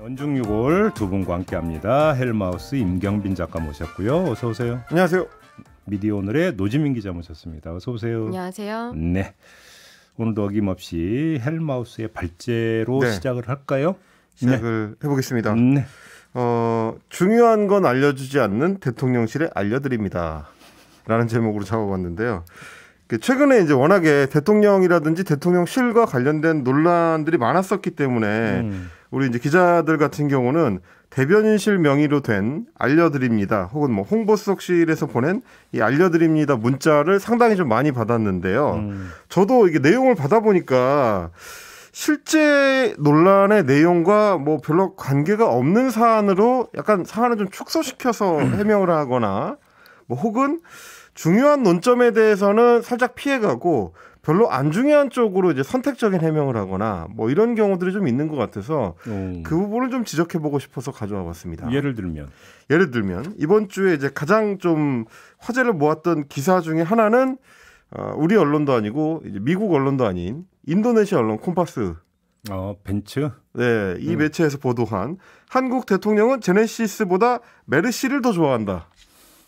원중유골 두 분과 함께합니다. 헬마우스 임경빈 작가 모셨고요. 어서 오세요. 안녕하세요. 미디어 오늘의 노지민 기자 모셨습니다. 어서 오세요. 안녕하세요. 네. 오늘도 어김없이 헬마우스의 발제로 네. 시작을 할까요? 시작을 해보겠습니다. 네. 어, 중요한 건 알려주지 않는 대통령실에 알려드립니다. 라는 제목으로 잡아봤는데요. 그 최근에 이제 워낙에 대통령이라든지 대통령실과 관련된 논란들이 많았었기 때문에 음. 우리 이제 기자들 같은 경우는 대변인실 명의로 된 알려드립니다. 혹은 뭐 홍보수석실에서 보낸 이 알려드립니다 문자를 상당히 좀 많이 받았는데요. 음. 저도 이게 내용을 받아보니까 실제 논란의 내용과 뭐 별로 관계가 없는 사안으로 약간 사안을 좀 축소시켜서 해명을 하거나 뭐 혹은 중요한 논점에 대해서는 살짝 피해가고 별로 안 중요한 쪽으로 이제 선택적인 해명을 하거나 뭐 이런 경우들이 좀 있는 것 같아서 음. 그 부분을 좀 지적해 보고 싶어서 가져와 봤습니다. 예를 들면 예를 들면 이번 주에 이제 가장 좀 화제를 모았던 기사 중에 하나는 어, 우리 언론도 아니고 이제 미국 언론도 아닌 인도네시아 언론 콤파스 어, 벤츠 네, 이 음. 매체에서 보도한 한국 대통령은 제네시스보다 메르시를 더 좋아한다.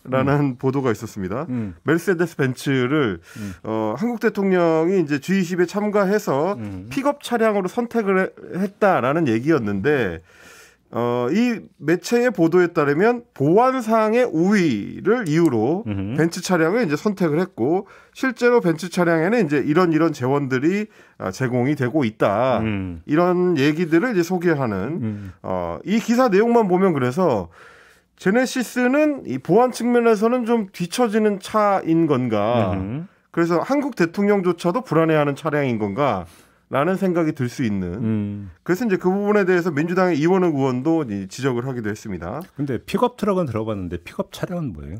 라는 보도가 있었습니다. 음. 메르세데스 벤츠를 음. 어, 한국 대통령이 이제 G20에 참가해서 음. 픽업 차량으로 선택을 해- 했다라는 얘기였는데 어, 이 매체의 보도에 따르면 보안상의 우위를 이유로 음흠. 벤츠 차량을 이제 선택을 했고 실제로 벤츠 차량에는 이제 이런 이런 재원들이 아, 제공이 되고 있다. 음. 이런 얘기들을 이제 소개하는 음. 어, 이 기사 내용만 보면 그래서 제네시스는 이 보안 측면에서는 좀 뒤처지는 차인 건가? 음흠. 그래서 한국 대통령조차도 불안해하는 차량인 건가? 라는 생각이 들 수 있는. 음. 그래서 이제 그 부분에 대해서 민주당의 이원욱 의원도 이 지적을 하기도 했습니다. 근데 픽업 트럭은 들어봤는데 픽업 차량은 뭐예요?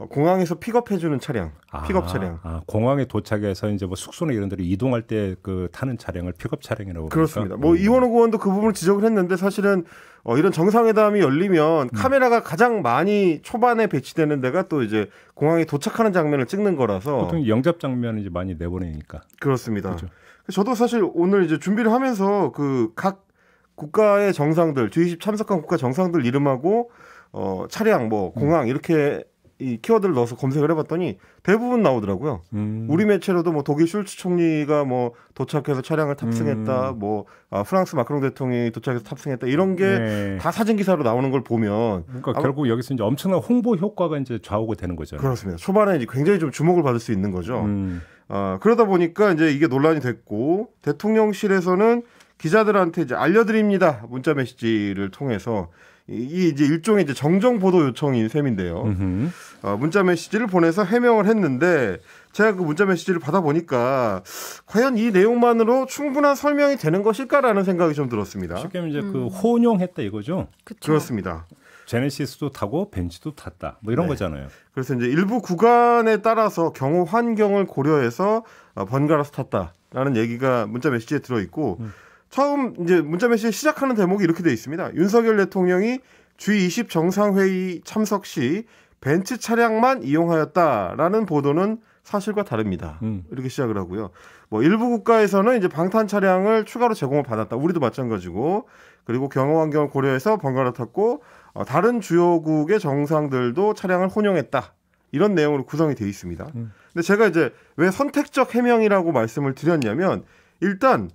어, 공항에서 픽업해주는 차량, 픽업 아, 차량. 아, 공항에 도착해서 이제 뭐 숙소나 이런 데로 이동할 때 그 타는 차량을 픽업 차량이라고 그렇습니다. 그러니까? 뭐 음. 이원욱 의원도 그 부분을 지적을 했는데 사실은 어, 이런 정상회담이 열리면 음. 카메라가 가장 많이 초반에 배치되는 데가 또 이제 공항에 도착하는 장면을 찍는 거라서 보통 영접 장면을 이제 많이 내보내니까. 그렇습니다. 그렇죠. 저도 사실 오늘 이제 준비를 하면서 그 각 국가의 정상들, G20 참석한 국가 정상들 이름하고 어, 차량, 뭐 공항 이렇게 이 키워드를 넣어서 검색을 해봤더니 대부분 나오더라고요. 음. 우리 매체로도 뭐 독일 슐츠 총리가 뭐 도착해서 차량을 탑승했다, 음. 뭐 아, 프랑스 마크롱 대통령이 도착해서 탑승했다 이런 게다 네. 사진 기사로 나오는 걸 보면 그러니까 아마- 결국 여기서 이제 엄청난 홍보 효과가 이제 좌우가 되는 거잖아요. 그렇습니다. 초반에 이제 굉장히 좀 주목을 받을 수 있는 거죠. 음. 아, 그러다 보니까 이제 이게 논란이 됐고 대통령실에서는 기자들한테 이제 알려드립니다 문자 메시지를 통해서 이- 이 이제 일종의 이제 정정 보도 요청인 셈인데요. 음흠. 어, 문자 메시지를 보내서 해명을 했는데 제가 그 문자 메시지를 받아 보니까 과연 이 내용만으로 충분한 설명이 되는 것일까라는 생각이 좀 들었습니다. 쉽게 하면 이제 그 음. 혼용했다 이거죠. 그쵸. 그렇습니다. 제네시스도 타고 벤츠도 탔다. 뭐 이런 네. 거잖아요. 그래서 이제 일부 구간에 따라서 경호 환경을 고려해서 어, 번갈아서 탔다라는 얘기가 문자 메시지에 들어 있고 음. 처음 이제 문자 메시지 시작하는 대목이 이렇게 돼 있습니다. 윤석열 대통령이 G20 정상회의 참석 시 벤츠 차량만 이용하였다라는 보도는 사실과 다릅니다. 음. 이렇게 시작을 하고요. 뭐 일부 국가에서는 이제 방탄 차량을 추가로 제공을 받았다. 우리도 마찬가지고 그리고 경호 환경을 고려해서 번갈아 탔고 어, 다른 주요국의 정상들도 차량을 혼용했다. 이런 내용으로 구성이 되어 있습니다. 음. 근데 제가 이제 왜 선택적 해명이라고 말씀을 드렸냐면 일단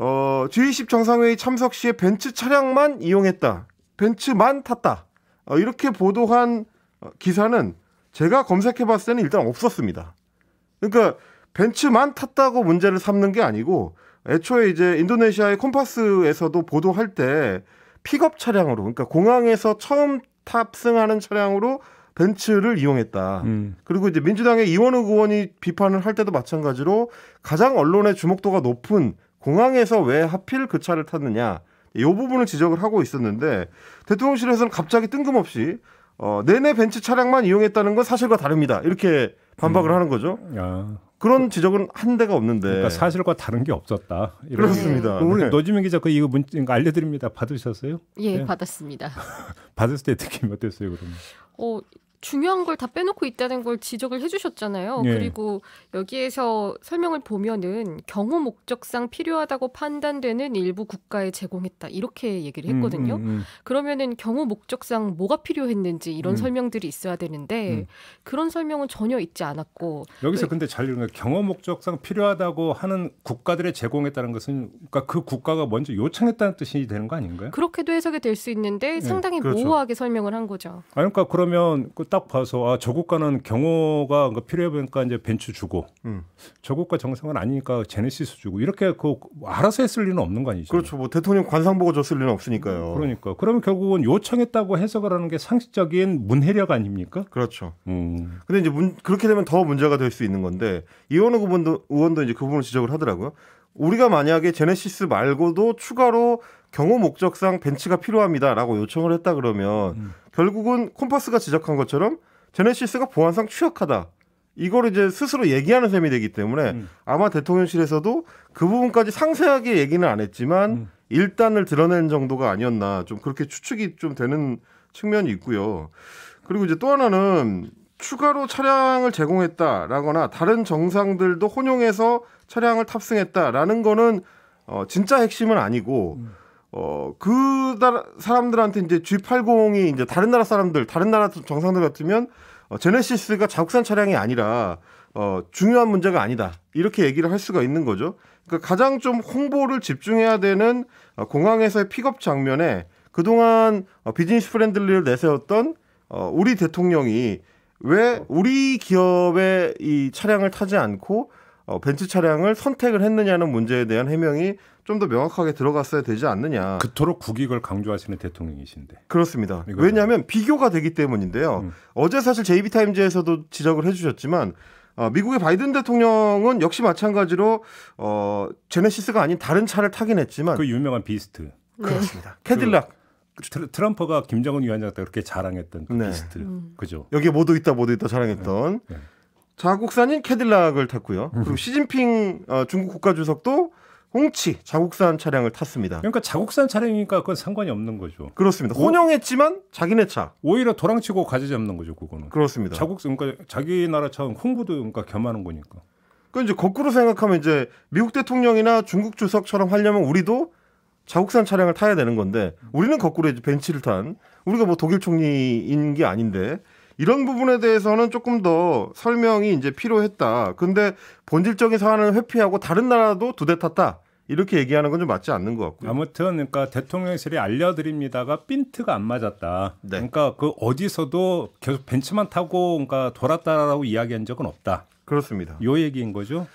어, G20 정상회의 참석 시에 벤츠 차량만 이용했다. 벤츠만 탔다. 어, 이렇게 보도한 어, 기사는 제가 검색해 봤을 때는 일단 없었습니다. 그러니까 벤츠만 탔다고 문제를 삼는 게 아니고 애초에 이제 인도네시아의 콤파스에서도 보도할 때 픽업 차량으로 그러니까 공항에서 처음 탑승하는 차량으로 벤츠를 이용했다. 음. 그리고 이제 민주당의 이원욱 의원이 비판을 할 때도 마찬가지로 가장 언론의 주목도가 높은 공항에서 왜 하필 그 차를 탔느냐 이 부분을 지적을 하고 있었는데 대통령실에서는 갑자기 뜬금없이 어, 내내 벤츠 차량만 이용했다는 건 사실과 다릅니다. 이렇게 반박을 하는 거죠. 아, 그런 지적은 한 대가 없는데. 그러니까 사실과 다른 게 없었다. 그렇습니다. 우리 네. 노지민 기자 그 이거 문 이거 알려드립니다. 받으셨어요? 예, 네. 받았습니다. 받았을 때 느낌이 어땠어요, 그러면? 어, 중요한 걸 다 빼놓고 있다는 걸 지적을 해주셨잖아요. 예. 그리고 여기에서 설명을 보면은 경호 목적상 필요하다고 판단되는 일부 국가에 제공했다 이렇게 얘기를 했거든요. 음, 음, 음. 그러면은 경호 목적상 뭐가 필요했는지 이런 음. 설명들이 있어야 되는데 음. 그런 설명은 전혀 있지 않았고 여기서 네. 근데 잘 읽는 게 경호 목적상 필요하다고 하는 국가들에 제공했다는 것은 그러니까 그 국가가 먼저 요청했다는 뜻이 되는 거 아닌가요? 그렇게도 해석이 될 수 있는데 상당히 그렇죠. 모호하게 설명을 한 거죠. 아, 그러니까 그러면 그딱 봐서 아, 저 국가는 경호가 그러니까 필요해 보니까 이제 벤츠 주고 음. 저 국가 정상은 아니니까 제네시스 주고 이렇게 그 알아서 했을 리는 없는 거 아니죠? 그렇죠. 뭐 대통령 관상 보고 줬을 리는 없으니까요. 그러니까 그러면 결국은 요청했다고 해석을 하는 게 상식적인 문해력 아닙니까? 그렇죠. 음. 근데 이제 문, 그렇게 되면 더 문제가 될 수 있는 건데 이원우 의원도, 의원도 이제 그 부분을 지적을 하더라고요. 우리가 만약에 제네시스 말고도 추가로 경호 목적상 벤츠가 필요합니다라고 요청을 했다 그러면 음. 결국은 콤파스가 지적한 것처럼 제네시스가 보안상 취약하다. 이걸 이제 스스로 얘기하는 셈이 되기 때문에 음. 아마 대통령실에서도 그 부분까지 상세하게 얘기는 안 했지만 음. 일단을 드러낸 정도가 아니었나 좀 그렇게 추측이 좀 되는 측면이 있고요. 그리고 이제 또 하나는 추가로 차량을 제공했다라거나 다른 정상들도 혼용해서 차량을 탑승했다라는 거는 어 진짜 핵심은 아니고 어그 사람들한테 이제 G80이 이제 다른 나라 사람들 다른 나라 정상들 같으면 어, 제네시스가 자국산 차량이 아니라 어 중요한 문제가 아니다 이렇게 얘기를 할 수가 있는 거죠. 그러니까 가장 좀 홍보를 집중해야 되는 어, 공항에서의 픽업 장면에 그동안 어, business friendly를 내세웠던 어, 우리 대통령이 왜 우리 기업의 이 차량을 타지 않고 어, 벤츠 차량을 선택을 했느냐는 문제에 대한 해명이 좀 더 명확하게 들어갔어야 되지 않느냐. 그토록 국익을 강조하시는 대통령이신데. 그렇습니다. 왜냐하면 비교가 되기 때문인데요. 음. 어제 사실 JB타임즈에서도 지적을 해주셨지만 어, 미국의 바이든 대통령은 역시 마찬가지로 어, 제네시스가 아닌 다른 차를 타긴 했지만 그 유명한 비스트. 네. 그렇습니다. 캐딜락 트- 트럼프가 김정은 위원장 때 그렇게 자랑했던 그 네. 비스트. 음. 그죠? 여기에 모두 있다 모두 있다 자랑했던 네. 자국산인 캐딜락을 탔고요. 그리고 시진핑 어, 중국 국가주석도 홍치 자국산 차량을 탔습니다. 그러니까 자국산 차량이니까 그건 상관이 없는 거죠. 그렇습니다. 혼용했지만 자기네 차. 오히려 도랑치고 가지 잡는 거죠, 그거는. 그렇습니다. 자국 그러니까 자기 나라 차 홍보도 그러니까 겸하는 거니까. 그 이제 거꾸로 생각하면 이제 미국 대통령이나 중국 주석처럼 하려면 우리도 자국산 차량을 타야 되는 건데 우리는 거꾸로 이제 벤츠를 탄 우리가 뭐 독일 총리인 게 아닌데 이런 부분에 대해서는 조금 더 설명이 이제 필요했다. 근데 본질적인 사안을 회피하고 다른 나라도 두 대 탔다. 이렇게 얘기하는 건 좀 맞지 않는 것 같고요. 아무튼 그러니까 대통령실이 알려드립니다가 핀트가 안 맞았다. 네. 그러니까 그 어디서도 계속 벤츠만 타고 그러니까 돌았다라고 이야기한 적은 없다. 그렇습니다. 요 얘기인 거죠.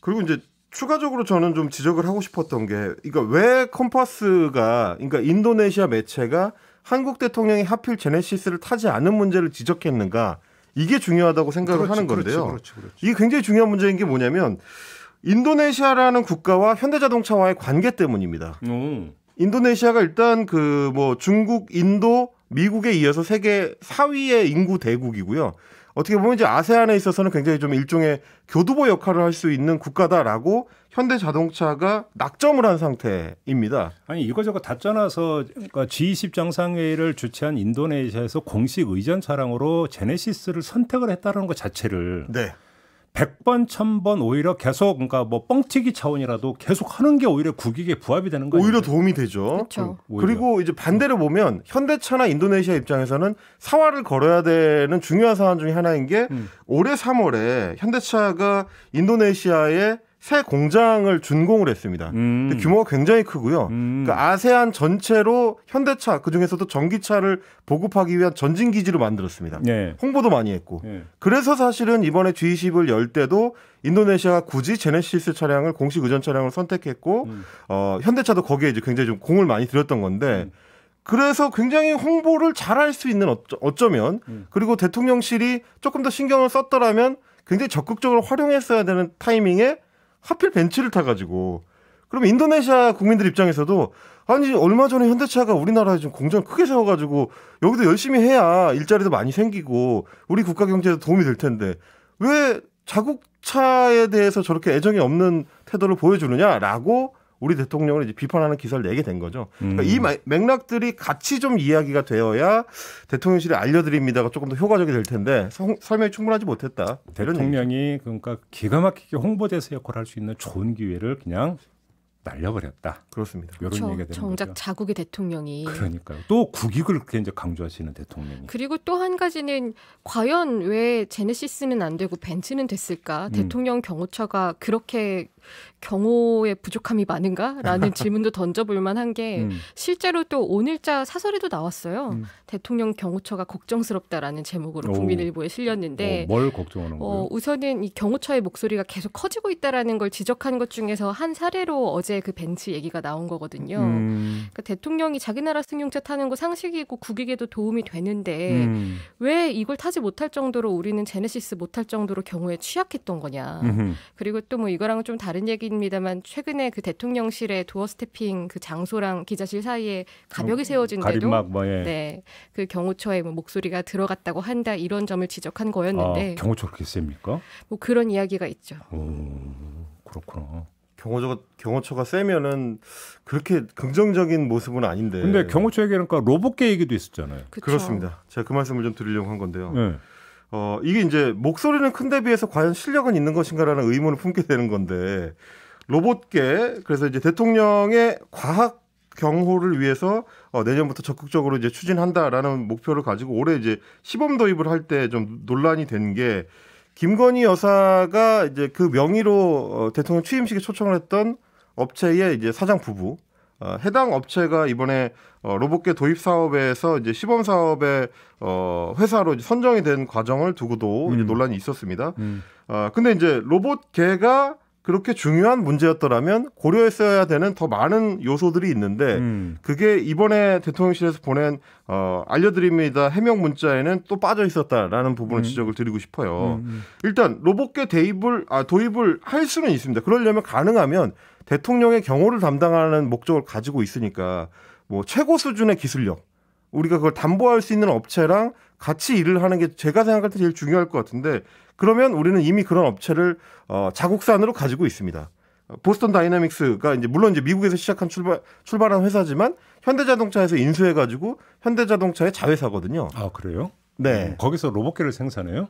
그리고 이제 추가적으로 저는 좀 지적을 하고 싶었던 게, 그러니까 왜 컴파스가, 그러니까 인도네시아 매체가 한국 대통령이 하필 제네시스를 타지 않은 문제를 지적했는가, 이게 중요하다고 생각을 하는 건데요. 그렇지, 그렇지. 이게 굉장히 중요한 문제인 게 뭐냐면, 인도네시아라는 국가와 현대자동차와의 관계 때문입니다. 오. 인도네시아가 일단 그 뭐 중국, 인도, 미국에 이어서 세계 4위의 인구 대국이고요. 어떻게 보면 이제 아세안에 있어서는 굉장히 좀 일종의 교두보 역할을 할 수 있는 국가다라고 현대자동차가 낙점을 한 상태입니다. 아니 이거저거 다 짜놔서 그러니까 G20 정상회의를 주최한 인도네시아에서 공식 의전 차량으로 제네시스를 선택을 했다는 것 자체를 네. 100번, 1000번 오히려 계속 그러니까 뭐 뻥튀기 차원이라도 계속 하는 게 오히려 국익에 부합이 되는 거예요. 오히려 도움이 되죠. 그렇죠. 그리고 이제 반대로 보면 현대차나 인도네시아 입장에서는 사활을 걸어야 되는 중요한 사안 중에 하나인 게 음. 올해 3월에 현대차가 인도네시아에 새 공장을 준공을 했습니다. 음. 근데 규모가 굉장히 크고요. 음. 그러니까 아세안 전체로 현대차 그 중에서도 전기차를 보급하기 위한 전진 기지로 만들었습니다. 네. 홍보도 많이 했고. 네. 그래서 사실은 이번에 G20을 열 때도 인도네시아가 굳이 제네시스 차량을 공식 의전 차량을 선택했고 음. 어, 현대차도 거기에 이제 굉장히 좀 공을 많이 들였던 건데 음. 그래서 굉장히 홍보를 잘 할 수 있는 어쩌, 어쩌면 음. 그리고 대통령실이 조금 더 신경을 썼더라면 굉장히 적극적으로 활용했어야 되는 타이밍에 하필 벤츠를 타가지고. 그럼 인도네시아 국민들 입장에서도 아니 얼마 전에 현대차가 우리나라에 좀 공장을 크게 세워가지고 여기도 열심히 해야 일자리도 많이 생기고 우리 국가 경제에도 도움이 될 텐데 왜 자국차에 대해서 저렇게 애정이 없는 태도를 보여주느냐라고 우리 대통령을 이제 비판하는 기사를 내게 된 거죠. 그러니까 음. 이 마- 맥락들이 같이 좀 이야기가 되어야 대통령실에 알려드립니다가 조금 더 효과적이 될 텐데 성- 설명이 충분하지 못했다. 대통령이 그러니까 기가 막히게 홍보대사 역할을 할 수 있는 좋은 기회를 그냥 날려버렸다. 그렇습니다. 이런 저- 얘기가 되는 정작 거죠. 자국의 대통령이 그러니까요. 또 국익을 그렇게 이제 강조하시는 대통령이. 그리고 또 한 가지는 과연 왜 제네시스는 안 되고 벤츠는 됐을까? 음. 대통령 경호처가 그렇게 경호에 부족함이 많은가라는 질문도 던져볼 만한 게 음. 실제로 또 오늘자 사설에도 나왔어요. 음. 대통령 경호처가 걱정스럽다라는 제목으로 오. 국민일보에 실렸는데 어, 뭘 걱정하는 어, 거예요? 우선은 이 경호처의 목소리가 계속 커지고 있다라는 걸 지적한 것 중에서 한 사례로 어제 그 벤츠 얘기가 나온 거거든요. 음. 그러니까 대통령이 자기 나라 승용차 타는 거 상식이고 국익에도 도움이 되는데 음. 왜 이걸 타지 못할 정도로 우리는 제네시스 못할 정도로 경우에 취약했던 거냐. 음흠. 그리고 또 뭐 이거랑은 좀 다른 얘기입니다만 최근에 그 대통령실의 도어 스태핑 그 장소랑 기자실 사이에 가벽이 세워진 데도 어, 가림막 뭐에 네. 그 경호처의 뭐 목소리가 들어갔다고 한다 이런 점을 지적한 거였는데 아, 경호처 그렇게 셉니까? 뭐 그런 이야기가 있죠. 오, 그렇구나. 경호처가 경호처가 세면은 그렇게 긍정적인 모습은 아닌데. 근데 경호처 얘기하니까 그러니까 로봇계 얘기도 있었잖아요. 그쵸? 그렇습니다. 제가 그 말씀을 좀 드리려고 한 건데요. 네. 어, 이게 이제 목소리는 큰데 비해서 과연 실력은 있는 것인가라는 의문을 품게 되는 건데 로봇계 그래서 이제 대통령의 과학 경호를 위해서 어, 내년부터 적극적으로 이제 추진한다라는 목표를 가지고 올해 이제 시범 도입을 할 때 좀 논란이 된 게 김건희 여사가 이제 그 명의로 어, 대통령 취임식에 초청을 했던 업체의 이제 사장 부부 어, 해당 업체가 이번에 어, 로봇계 도입 사업에서 이제 시범 사업에 어, 회사로 이제 선정이 된 과정을 두고도 이제 음. 논란이 있었습니다. 음. 어, 근데 이제 로봇계가 그렇게 중요한 문제였더라면 고려했어야 되는 더 많은 요소들이 있는데 음. 그게 이번에 대통령실에서 보낸 어, 알려드립니다 해명 문자에는 또 빠져 있었다라는 부분을 음. 지적을 드리고 싶어요. 음. 일단 로봇계 대입을 아, 도입을 할 수는 있습니다. 그러려면 가능하면 대통령의 경호를 담당하는 목적을 가지고 있으니까 뭐 최고 수준의 기술력 우리가 그걸 담보할 수 있는 업체랑 같이 일을 하는 게 제가 생각할 때 제일 중요할 것 같은데 그러면 우리는 이미 그런 업체를 어, 자국산으로 가지고 있습니다. 어, 보스턴 다이나믹스가 이제 물론 이제 미국에서 시작한 출발 출발한 회사지만 현대자동차에서 인수해 가지고 현대자동차의 자회사거든요. 아 그래요? 네. 음, 거기서 로봇개를 생산해요?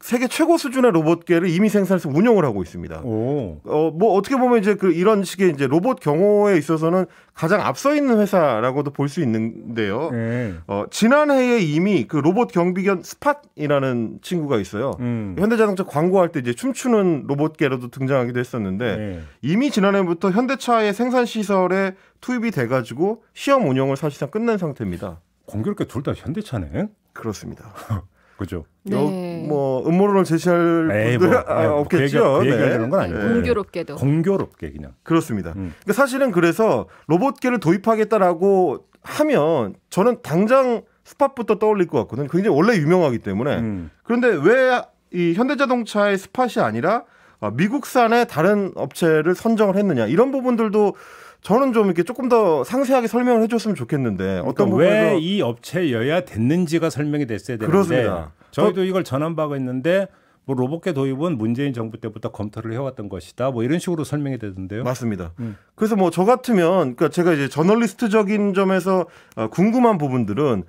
세계 최고 수준의 로봇개를 이미 생산해서 운영을 하고 있습니다. 오. 어, 뭐 어떻게 보면 이제 그 이런 식의 이제 로봇 경호에 있어서는 가장 앞서 있는 회사라고도 볼 수 있는데요. 네. 어, 지난해에 이미 그 로봇 경비견 스팟이라는 친구가 있어요. 음. 현대자동차 광고할 때 이제 춤추는 로봇계로도 등장하기도 했었는데 네. 이미 지난해부터 현대차의 생산 시설에 투입이 돼가지고 시험 운영을 사실상 끝낸 상태입니다. 공교롭게 둘 다 현대차네. 그렇습니다. 그죠? 네. 여- 뭐 음모론을 제시할 에이, 분들 뭐, 아, 에이, 뭐 없겠죠. 그 얘기- 그 얘기하려는 건 아니고. 네. 공교롭게도 공교롭게 그냥. 그렇습니다. 음. 그러니까 사실은 그래서 로봇계를 도입하겠다라고 하면 저는 당장 스팟부터 떠올릴 것 같거든요. 굉장히 원래 유명하기 때문에. 음. 그런데 왜 이 현대자동차의 스팟이 아니라 어, 미국산의 다른 업체를 선정을 했느냐 이런 부분들도 저는 좀 이렇게 조금 더 상세하게 설명을 해줬으면 좋겠는데 어떤 그러니까 왜이 업체여야 됐는지가 설명이 됐어야 되는데 그렇습니다. 저희도 이걸 전한 바가 있는데 뭐 로봇계 도입은 문재인 정부 때부터 검토를 해왔던 것이다. 뭐 이런 식으로 설명이 되던데요. 맞습니다. 음. 그래서 뭐 저 같으면 그러니까 제가 이제 저널리스트적인 점에서 어, 궁금한 부분들은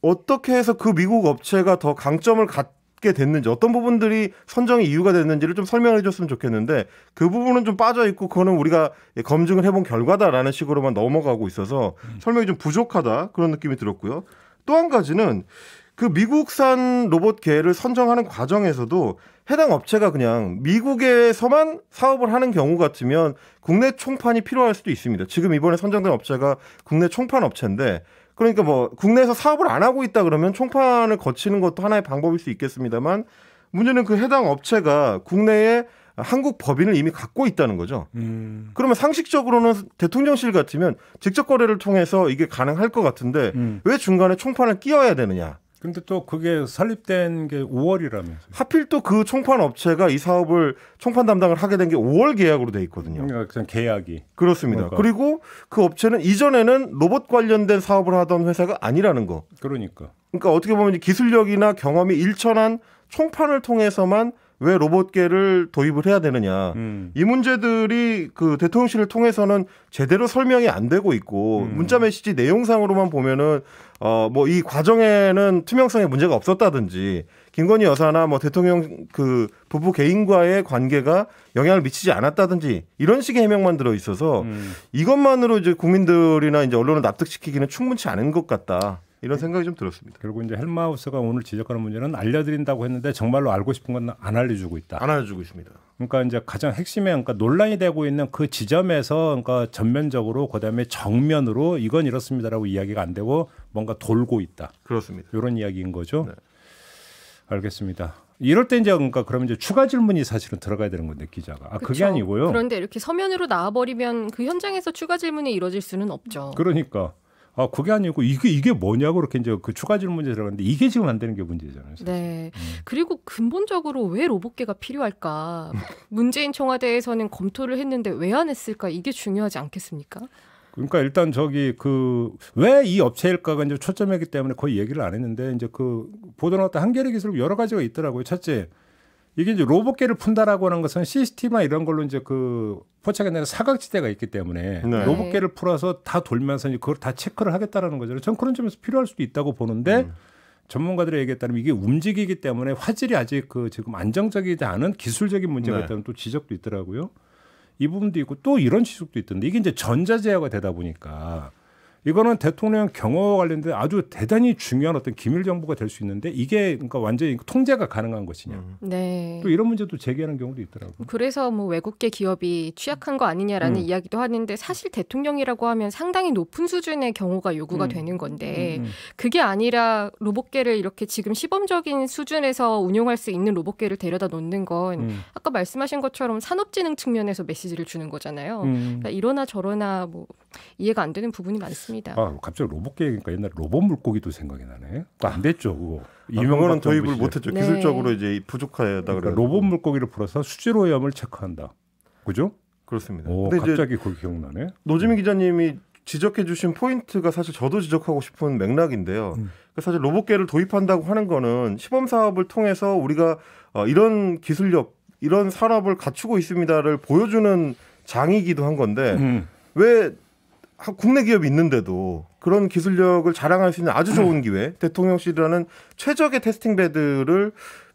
어떻게 해서 그 미국 업체가 더 강점을 갖 게 됐는지 어떤 부분들이 선정의 이유가 됐는지를 좀 설명해 줬으면 좋겠는데 그 부분은 좀 빠져 있고 그거는 우리가 검증을 해본 결과다라는 식으로만 넘어가고 있어서 설명이 좀 부족하다 그런 느낌이 들었고요. 또 한 가지는 그 미국산 로봇계를 선정하는 과정에서도 해당 업체가 그냥 미국에서만 사업을 하는 경우 같으면 국내 총판이 필요할 수도 있습니다. 지금 이번에 선정된 업체가 국내 총판 업체인데 그러니까 뭐 국내에서 사업을 안 하고 있다 그러면 총판을 거치는 것도 하나의 방법일 수 있겠습니다만 문제는 그 해당 업체가 국내에 한국 법인을 이미 갖고 있다는 거죠. 음. 그러면 상식적으로는 대통령실 같으면 직접 거래를 통해서 이게 가능할 것 같은데 음. 왜 중간에 총판을 끼워야 되느냐? 근데 또 그게 설립된 게 5월이라면서요. 하필 또 그 총판 업체가 이 사업을 총판 담당을 하게 된 게 5월 계약으로 돼 있거든요. 그냥 그냥 계약이. 그렇습니다. 그러니까. 그리고 그 업체는 이전에는 로봇 관련된 사업을 하던 회사가 아니라는 거. 그러니까. 그러니까 어떻게 보면 기술력이나 경험이 일천한 총판을 통해서만 왜 로봇계를 도입을 해야 되느냐. 음. 이 문제들이 그 대통령실을 통해서는 제대로 설명이 안 되고 있고 음. 문자 메시지 내용상으로만 보면은 어 뭐 이 과정에는 투명성에 문제가 없었다든지 김건희 여사나 뭐 대통령 그 부부 개인과의 관계가 영향을 미치지 않았다든지 이런 식의 해명만 들어 있어서 음. 이것만으로 이제 국민들이나 이제 언론을 납득시키기는 충분치 않은 것 같다. 이런 생각이 좀 들었습니다. 결국 이제 헬마우스가 오늘 지적하는 문제는 알려드린다고 했는데 정말로 알고 싶은 건 안 알려주고 있다. 안 알려주고 있습니다. 그러니까 이제 가장 핵심에 그러니까 논란이 되고 있는 그 지점에서 그러니까 전면적으로 그다음에 정면으로 이건 이렇습니다라고 이야기가 안 되고 뭔가 돌고 있다. 그렇습니다. 이런 이야기인 거죠. 네. 알겠습니다. 이럴 때 이제 그러니까 그러면 이제 추가 질문이 사실은 들어가야 되는 건데 기자가 아 그게 그쵸. 아니고요. 그런데 이렇게 서면으로 나와버리면 그 현장에서 추가 질문이 이루어질 수는 없죠. 그러니까 아 그게 아니고 이게 이게 뭐냐고 그렇게 이제 그 추가 질문이 들어갔는데 이게 지금 안 되는 게 문제잖아요. 사실. 네. 음. 그리고 근본적으로 왜 로봇계가 필요할까? 문재인 청와대에서는 검토를 했는데 왜 안 했을까? 이게 중요하지 않겠습니까? 그러니까 일단 저기 그 왜 이 업체일까가 이제 초점이기 때문에 거의 얘기를 안 했는데 이제 그 보도 나왔던 한겨레 기술 여러 가지가 있더라고요. 첫째 이게 이제 로봇계를 푼다라고 하는 것은 CCTV나 이런 걸로 이제 그 포착이 아니라 사각지대가 있기 때문에 네. 로봇계를 풀어서 다 돌면서 이제 그걸 다 체크를 하겠다라는 거잖아요. 전 그런 점에서 필요할 수도 있다고 보는데 음. 전문가들의 얘기에 따르면 이게 움직이기 때문에 화질이 아직 그 지금 안정적이지 않은 기술적인 문제가 네. 있다는 또 지적도 있더라고요. 이 부분도 있고 또 이런 지적도 있던데 이게 이제 전자제어가 되다 보니까 이거는 대통령 경호와 관련된 아주 대단히 중요한 어떤 기밀 정보가 될 수 있는데 이게 그러니까 완전히 통제가 가능한 것이냐. 음. 네. 또 이런 문제도 제기하는 경우도 있더라고요. 그래서 뭐 외국계 기업이 취약한 거 아니냐라는 음. 이야기도 하는데 사실 대통령이라고 하면 상당히 높은 수준의 경우가 요구가 음. 되는 건데 음, 음. 그게 아니라 로봇계를 이렇게 지금 시범적인 수준에서 운용할 수 있는 로봇계를 데려다 놓는 건 음. 아까 말씀하신 것처럼 산업진흥 측면에서 메시지를 주는 거잖아요. 음. 그러니까 이러나 저러나 뭐 이해가 안 되는 부분이 많습니다. 아 갑자기 로봇계 그러니까 옛날 로봇 물고기도 생각이 나네. 안 됐죠 그거. 아, 그거는 정부 도입을. 못했죠. 네. 기술적으로 이제 부족하다 그러니까 그래. 로봇 물고기를 풀어서 수질 오염을 체크한다. 그죠? 그렇습니다. 오, 갑자기 그게 기억나네. 노지민 기자님이 지적해주신 포인트가 사실 저도 지적하고 싶은 맥락인데요. 음. 그러니까 사실 로봇계를 도입한다고 하는 거는 시범 사업을 통해서 우리가 어, 이런 기술력, 이런 산업을 갖추고 있습니다를 보여주는 장이기도 한 건데 음. 왜 하- 국내 기업이 있는데도 그런 기술력을 자랑할 수 있는 아주 좋은 기회, 대통령실이라는 최적의 testing bed를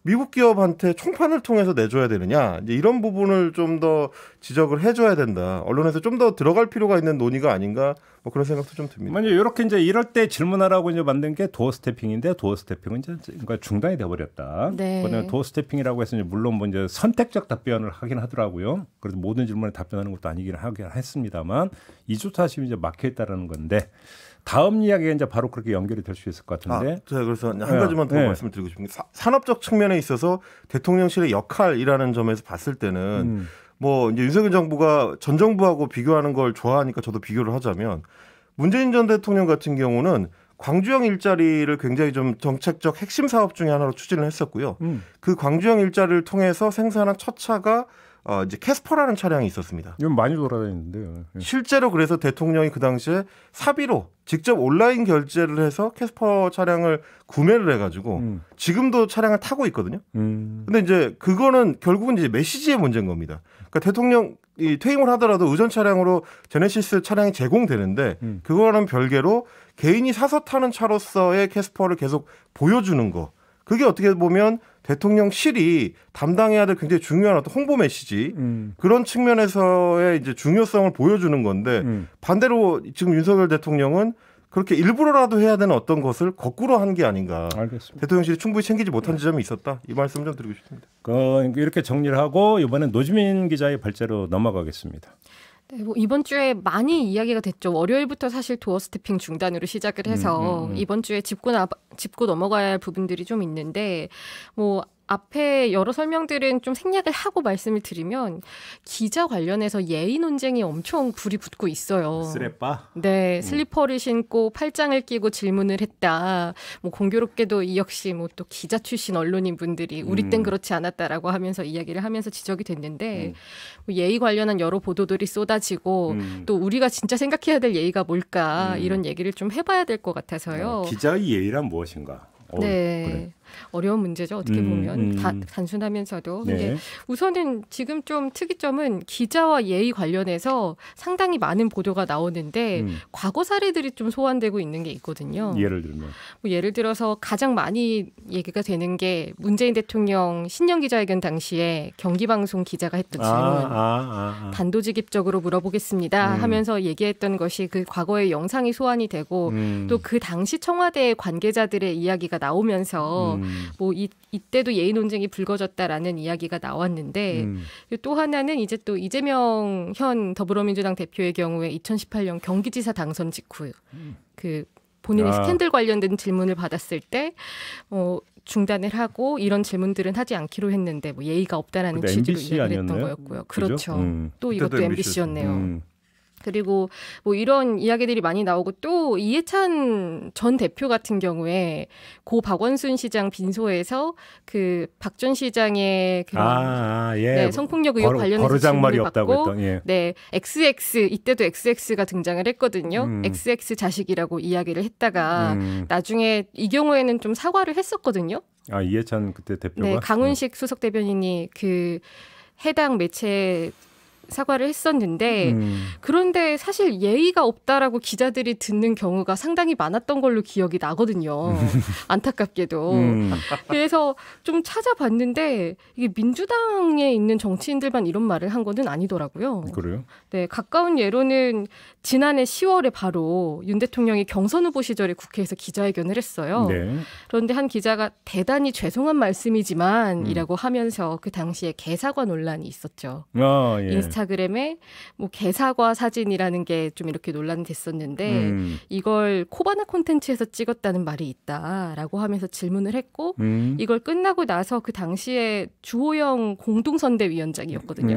미국 기업한테 총판을 통해서 내줘야 되느냐 이제 이런 부분을 좀 더 지적을 해줘야 된다. 언론에서 좀 더 들어갈 필요가 있는 논의가 아닌가 뭐 그런 생각도 좀 듭니다. 만약 이렇게 이제 이럴 때 질문하라고 이제 만든 게 doorstepping인데 doorstepping은 이제 그러니까 중단이 돼 버렸다. 네. doorstepping이라고 해서 이제 물론 뭐 이제 선택적 답변을 하긴 하더라고요. 그래서 모든 질문에 답변하는 것도 아니긴 하긴 했습니다만 이조차 지금 이제 막혀 있다라는 건데 다음 이야기가 이제 바로 그렇게 연결이 될 수 있을 것 아, 같은데. 제가 그래서 한 네. 가지만 더 네. 말씀을 드리고 싶은 게 사- 산업적 측면에 있어서 대통령실의 역할이라는 점에서 봤을 때는 음. 뭐 이제 윤석열 정부가 전 정부하고 비교하는 걸 좋아하니까 저도 비교를 하자면 문재인 전 대통령 같은 경우는 광주형 일자리를 굉장히 좀 정책적 핵심 사업 중에 하나로 추진을 했었고요. 음. 그 광주형 일자리를 통해서 생산한 첫 차가 어 이제 Casper라는 차량이 있었습니다. 이건 많이 돌아다니는데요. 예. 실제로 그래서 대통령이 그 당시에 사비로 직접 온라인 결제를 해서 Casper 차량을 구매를 해가지고 음. 지금도 차량을 타고 있거든요. 음. 근데 이제 그거는 결국은 이제 메시지의 문제인 겁니다. 그러니까 대통령 이 퇴임을 하더라도 의전 차량으로 Genesis 차량이 제공되는데 음. 그거와는 별개로 개인이 사서 타는 차로서의 Casper를 계속 보여주는 거. 그게 어떻게 보면 대통령실이 담당해야 될 굉장히 중요한 어떤 홍보 메시지 음. 그런 측면에서의 이제 중요성을 보여주는 건데 음. 반대로 지금 윤석열 대통령은 그렇게 일부러라도 해야 되는 어떤 것을 거꾸로 한 게 아닌가. 알겠습니다. 대통령실이 충분히 챙기지 못한 지점이 있었다. 이 말씀 좀 드리고 싶습니다. 그 이렇게 정리를 하고 이번엔 노지민 기자의 발제로 넘어가겠습니다. 네, 뭐 이번 주에 많이 이야기가 됐죠. 월요일부터 사실 도어 스태핑 중단으로 시작을 해서 음, 음, 음. 이번 주에 짚고 나, 짚고 넘어가야 할 부분들이 좀 있는데 뭐 앞에 여러 설명들은 좀 생략을 하고 말씀을 드리면 기자 관련해서 예의 논쟁이 엄청 불이 붙고 있어요. 쓰레빠. 네, 슬리퍼를 신고 팔짱을 끼고 질문을 했다. 뭐 공교롭게도 이 역시 뭐 또 기자 출신 언론인 분들이 우리 땐 음. 그렇지 않았다라고 하면서 이야기를 하면서 지적이 됐는데 음. 뭐 예의 관련한 여러 보도들이 쏟아지고 음. 또 우리가 진짜 생각해야 될 예의가 뭘까 음. 이런 얘기를 좀 해봐야 될 것 같아서요. 어, 기자의 예의란 무엇인가? 어, 네. 그래. 어려운 문제죠. 어떻게 음, 보면 음. 다, 단순하면서도. 근데 네. 우선은 지금 좀 특이점은 기자와 예의 관련해서 상당히 많은 보도가 나오는데 음. 과거 사례들이 좀 소환되고 있는 게 있거든요. 예를 들면 뭐 예를 들어서 가장 많이 얘기가 되는 게 문재인 대통령 신년 기자회견 당시에 경기방송 기자가 했던 질문. 아, 아, 아, 아. 단도직입적으로 물어보겠습니다 음. 하면서 얘기했던 것이 그 과거의 영상이 소환이 되고 음. 또그 당시 청와대 관계자들의 이야기가 나오면서 음. 뭐 이, 이때도 예의 논쟁이 불거졌다라는 이야기가 나왔는데 음. 또 하나는 이제 또 이재명 현 더불어민주당 대표의 경우에 2018년 경기지사 당선 직후 그 본인의 아. 스캔들 관련된 질문을 받았을 때 어, 중단을 하고 이런 질문들은 하지 않기로 했는데 뭐 예의가 없다라는 취지로 이야기를 했던? 거였고요. 그렇죠. 음. 또 이것도. MBC였네요. 음. 그리고 뭐 이런 이야기들이 많이 나오고 또 이해찬 전 대표 같은 경우에 고 박원순 시장 빈소에서 그 박 전 시장의 그런 아, 아, 예. 네, 성폭력 의혹 관련해서 거르장말이 질문을 없다고 했던 예. 네, XX 이때도 XX가 등장을 했거든요. 음. XX 자식이라고 이야기를 했다가 음. 나중에 이 경우에는 좀 사과를 했었거든요. 아 이해찬 그때 대표가 네, 강훈식 수석 대변인이 그 해당 매체 사과를 했었는데 음. 그런데 사실 예의가 없다라고 기자들이 듣는 경우가 상당히 많았던 걸로 기억이 나거든요. 안타깝게도. 음. 그래서 좀 찾아봤는데 이게 민주당에 있는 정치인들만 이런 말을 한 거는 아니더라고요. 그래요? 네, 가까운 예로는 지난해 10월에 바로 윤 대통령이 경선 후보 시절에 국회에서 기자회견을 했어요. 네. 그런데 한 기자가 대단히 죄송한 말씀이지만이라고 하면서 그 당시에 개사과 논란이 있었죠. 아, 예. 인스타그램에 뭐 개사과 사진이라는 게 좀 이렇게 논란이 됐었는데 음. 이걸 코바나 콘텐츠에서 찍었다는 말이 있다라고 하면서 질문을 했고 음. 이걸 끝나고 나서 그 당시에 주호영 공동선대위원장이었거든요.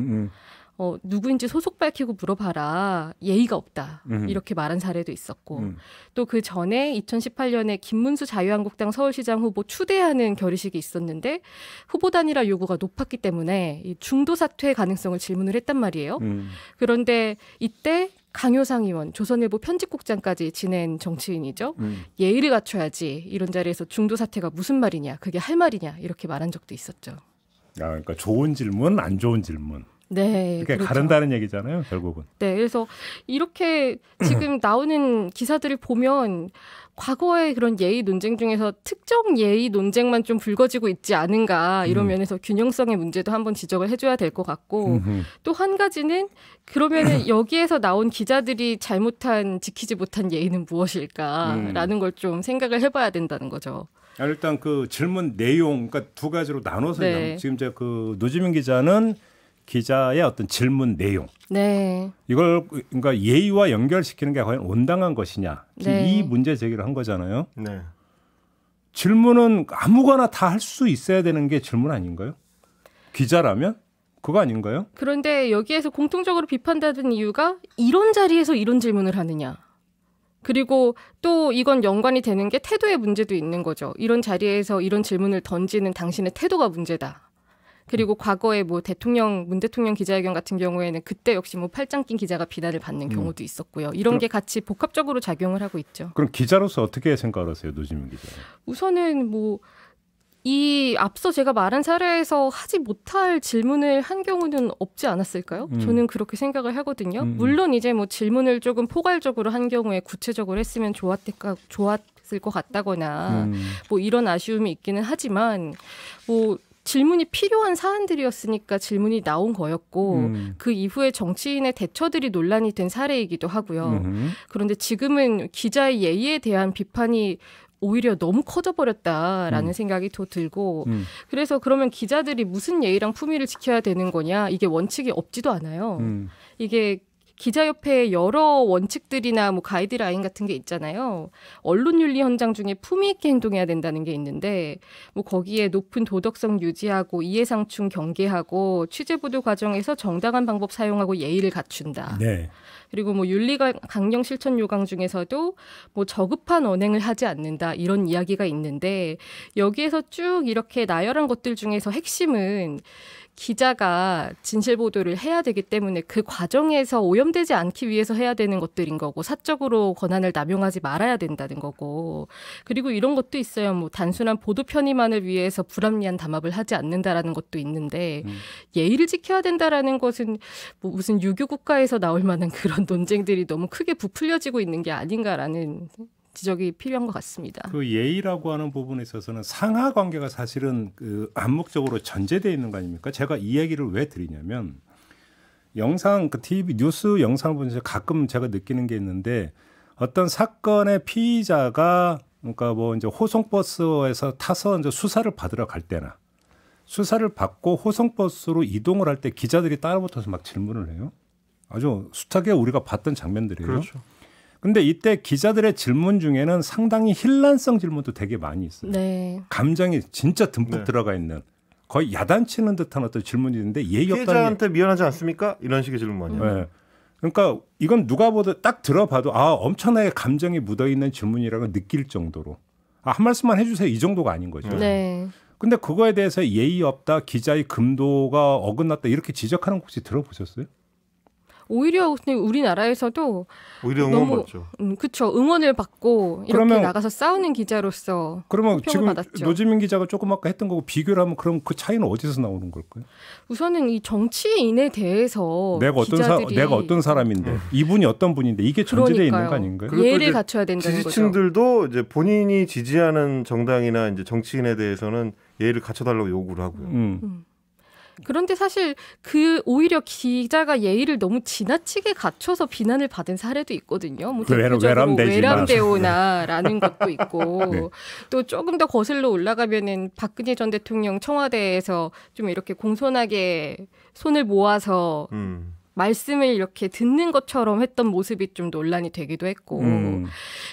어, 누구인지 소속 밝히고 물어봐라. 예의가 없다. 음. 이렇게 말한 사례도 있었고. 음. 또그 전에 2018년에 김문수 자유한국당 서울시장 후보 추대하는 결의식이 있었는데 후보 단일화 요구가 높았기 때문에 이 중도 사퇴 가능성을 질문을 했단 말이에요. 음. 그런데 이때 강효상 의원, 조선일보 편집국장까지 지낸 정치인이죠. 음. 예의를 갖춰야지. 이런 자리에서 중도 사퇴가 무슨 말이냐, 그게 할 말이냐 이렇게 말한 적도 있었죠. 아, 그러니까 좋은 질문, 안 좋은 질문. 네, 이렇게 그렇죠. 가른다는 얘기잖아요, 결국은. 네, 그래서 이렇게 지금 나오는 기사들을 보면 과거의 그런 예의 논쟁 중에서 특정 예의 논쟁만 좀 불거지고 있지 않은가 이런 음. 면에서 균형성의 문제도 한번 지적을 해줘야 될 것 같고. 또 한 가지는 그러면은 여기에서 나온 기자들이 잘못한 지키지 못한 예의는 무엇일까라는 걸좀 생각을 해봐야 된다는 거죠. 아, 일단 그 질문 내용, 그러니까 두 가지로 나눠서 네. 지금 이제 그 노지민 기자는 기자의 어떤 질문 내용 네, 이걸 그러니까 예의와 연결시키는 게 과연 온당한 것이냐 네. 이 문제 제기를 한 거잖아요. 네. 질문은 아무거나 다 할 수 있어야 되는 게 질문 아닌가요? 기자라면 그거 아닌가요? 그런데 여기에서 공통적으로 비판받은 이유가 이런 자리에서 이런 질문을 하느냐. 그리고 또 이건 연관이 되는 게 태도의 문제도 있는 거죠. 이런 자리에서 이런 질문을 던지는 당신의 태도가 문제다. 그리고 과거에 뭐 대통령 문 대통령 기자회견 같은 경우에는 그때 역시 뭐 팔짱 낀 기자가 비난을 받는 경우도 있었고요. 이런 게 같이 복합적으로 작용을 하고 있죠. 그럼 기자로서 어떻게 생각을 하세요, 노지민 기자? 우선은 뭐이 앞서 제가 말한 사례에서 하지 못할 질문을 한 경우는 없지 않았을까요? 음. 저는 그렇게 생각을 하거든요. 음. 물론 이제 뭐 질문을 조금 포괄적으로 한 경우에 구체적으로 했으면 좋았을까 좋았 을 것 같다거나 음. 뭐 이런 아쉬움이 있기는 하지만 뭐 질문이 필요한 사안들이었으니까 질문이 나온 거였고 음. 그 이후에 정치인의 대처들이 논란이 된 사례이기도 하고요. 음. 그런데 지금은 기자의 예의에 대한 비판이 오히려 너무 커져버렸다라는 음. 생각이 더 들고 음. 그래서 그러면 기자들이 무슨 예의랑 품위를 지켜야 되는 거냐 이게 원칙이 없지도 않아요. 음. 이게 기자협회의 여러 원칙들이나 뭐 가이드라인 같은 게 있잖아요. 언론윤리 현장 중에 품위 있게 행동해야 된다는 게 있는데 뭐 거기에 높은 도덕성 유지하고 이해상충 경계하고 취재 보도 과정에서 정당한 방법 사용하고 예의를 갖춘다. 네. 그리고 뭐 윤리가 강령 실천 요강 중에서도 뭐 저급한 언행을 하지 않는다 이런 이야기가 있는데 여기에서 쭉 이렇게 나열한 것들 중에서 핵심은 기자가 진실 보도를 해야 되기 때문에 그 과정에서 오염되지 않기 위해서 해야 되는 것들인 거고 사적으로 권한을 남용하지 말아야 된다는 거고 그리고 이런 것도 있어요. 뭐 단순한 보도 편의만을 위해서 불합리한 담합을 하지 않는다라는 것도 있는데 음. 예의를 지켜야 된다라는 것은 뭐 무슨 유교 국가에서 나올 만한 그런 논쟁들이 너무 크게 부풀려지고 있는 게 아닌가라는 지적이 필요한 것 같습니다. 그 예의라고 하는 부분에 있어서는 상하 관계가 사실은 그 암묵적으로 전제되어 있는 거 아닙니까? 제가 이 얘기를 왜 드리냐면 영상 그 TV 뉴스 영상을 보면서 가끔 제가 느끼는 게 있는데 어떤 사건의 피의자가 그러니까 뭐 이제 호송버스에서 타서 이제 수사를 받으러 갈 때나 수사를 받고 호송버스로 이동을 할 때 기자들이 따라붙어서 막 질문을 해요. 아주 숱하게 우리가 봤던 장면들이에요. 그렇죠. 근데 이때 기자들의 질문 중에는 상당히 힐난성 질문도 되게 많이 있어요. 네. 감정이 진짜 듬뿍 네. 들어가 있는 거의 야단치는 듯한 어떤 질문이 있는데 예의 없다는 피해자한테 미안하지 않습니까? 이런 식의 질문 많이 게- 해요. 네. 그러니까 이건 누가 보도 딱 들어봐도 아 엄청나게 감정이 묻어 있는 질문이라고 느낄 정도로 아, 한 말씀만 해주세요 이 정도가 아닌 거죠. 네. 근데 그거에 대해서 예의 없다 기자의 금도가 어긋났다 이렇게 지적하는 거 혹시 들어보셨어요? 오히려 우리나라에서도 오히려 응원 너무- 받죠. 음, 그쵸 응원을 받고 이렇게 그러면- 나가서 싸우는 기자로서 그러면 지금 받았죠. 노지민 기자가 조금 아까 했던 거고 비교를 하면 그럼 그 차이는 어디서 나오는 걸까요? 우선은 이 정치인에 대해서 내가 어떤 사, 어, 기자들이 내가 어떤 사람인데 이분이 어떤 분인데 이게 전제되어 있는 거. 아닌가요? 예를 갖춰야 된다는 거죠. 지지층들도 이제 본인이 지지하는 정당이나 이제 정치인에 대해서는 예의를 갖춰달라고 요구를 하고요. 음. 그런데 사실 그 오히려 기자가 예의를 너무 지나치게 갖춰서 비난을 받은 사례도 있거든요. 뭐그 외람- 대표적으로. 외람되오나라는 것도 있고 네. 또 조금 더 거슬러 올라가면은 박근혜 전 대통령 청와대에서 좀 이렇게 공손하게 손을 모아서 음. 말씀을 이렇게 듣는 것처럼 했던 모습이 좀 논란이 되기도 했고 음.